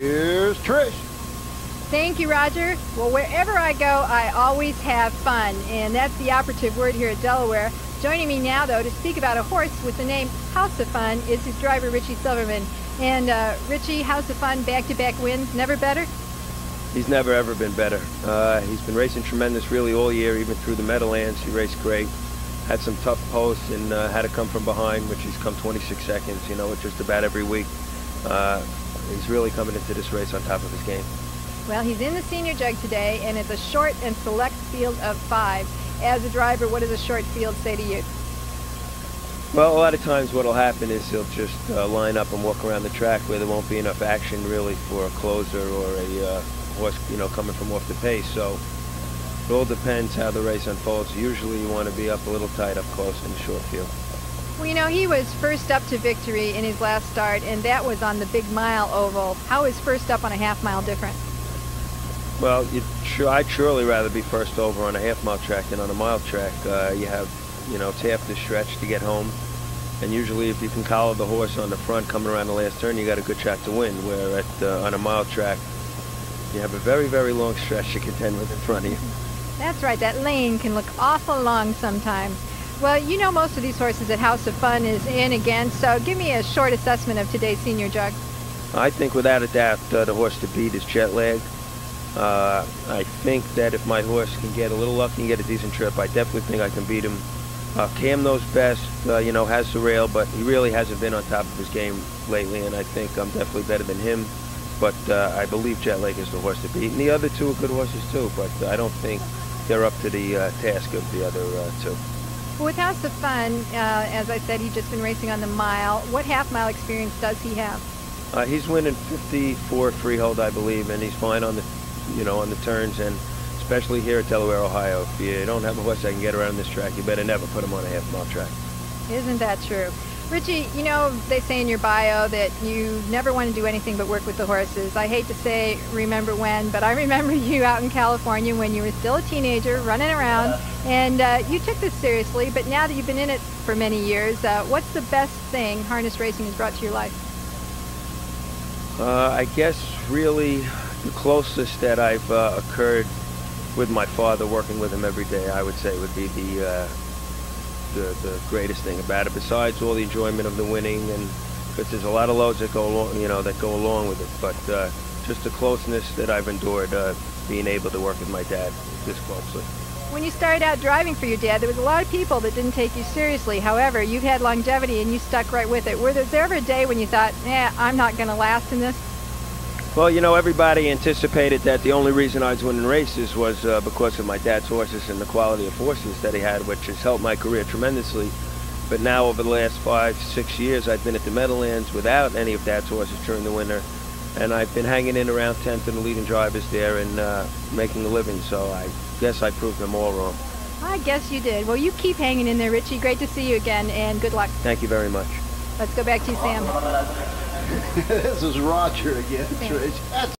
Here's Trish. Thank you, Roger. Well, wherever I go, I always have fun, and that's the operative word here at Delaware. Joining me now, though, to speak about a horse with the name House of Fun is his driver, Richie Silverman. And uh, Richie, House of Fun, back-to-back wins, never better? He's never ever been better. Uh, he's been racing tremendous really all year, even through the Meadowlands. He raced great. Had some tough posts and uh, had to come from behind, which he's come 26 seconds, you know, just about every week. He's really coming into this race on top of his game. Well, he's in the senior jug today, and it's a short and select field of five. As a driver, what does a short field say to you? Well, a lot of times what will happen is he'll just uh, line up and walk around the track where there won't be enough action really for a closer or a uh, horse, you know, coming from off the pace. So it all depends how the race unfolds. Usually you want to be up a little tight up close in the short field. Well, you know, he was first up to victory in his last start, and that was on the big mile oval. How is first up on a half mile different? Well, I'd surely rather be first over on a half mile track than on a mile track. Uh, you have, you know, it's half the stretch to get home. And usually if you can collar the horse on the front coming around the last turn, you got a good shot to win. Where at uh, on a mile track, you have a very, very long stretch to contend with in front of you. That's right. That lane can look awful long sometimes. Well, you know most of these horses at House of Fun is in again, so give me a short assessment of today's senior jug. I think without a doubt uh, the horse to beat is Jet Lag. Uh, I think that if my horse can get a little lucky and get a decent trip, I definitely think I can beat him. Uh, Cam knows best, uh, you know, has the rail, but he really hasn't been on top of his game lately, and I think I'm definitely better than him. But uh, I believe Jet Lag is the horse to beat. And the other two are good horses too, but I don't think they're up to the uh, task of the other uh, two. With House of Fun, uh, as I said, he's just been racing on the mile. What half mile experience does he have? Uh, he's winning 54 freehold, I believe, and he's fine on the, you know, on the turns, and especially here at Delaware, Ohio. If you don't have a horse that can get around this track, you better never put him on a half mile track. Isn't that true? Richie, you know, they say in your bio that you never want to do anything but work with the horses. I hate to say remember when, but I remember you out in California when you were still a teenager running around, and uh, you took this seriously, but now that you've been in it for many years, uh, what's the best thing harness racing has brought to your life? Uh, I guess really the closest that I've uh, occurred with my father, working with him every day, I would say would be the uh, the, the greatest thing about it. Besides all the enjoyment of the winning, and because there's a lot of loads that go along, you know, that go along with it. But uh, just the closeness that I've endured, uh, being able to work with my dad this closely. When you started out driving for your dad, there was a lot of people that didn't take you seriously. However, you've had longevity and you stuck right with it. Were there ever a day when you thought, "Yeah, I'm not going to last in this"? Well, you know, everybody anticipated that the only reason I was winning races was uh, because of my dad's horses and the quality of horses that he had, which has helped my career tremendously. But now, over the last five, six years, I've been at the Meadowlands without any of dad's horses during the winter. And I've been hanging in around 10th and the leading drivers there and uh, making a living. So I guess I proved them all wrong. I guess you did. Well, you keep hanging in there, Richie. Great to see you again, and good luck. Thank you very much. Let's go back to you, Sam. this is Roger again, Trish. That's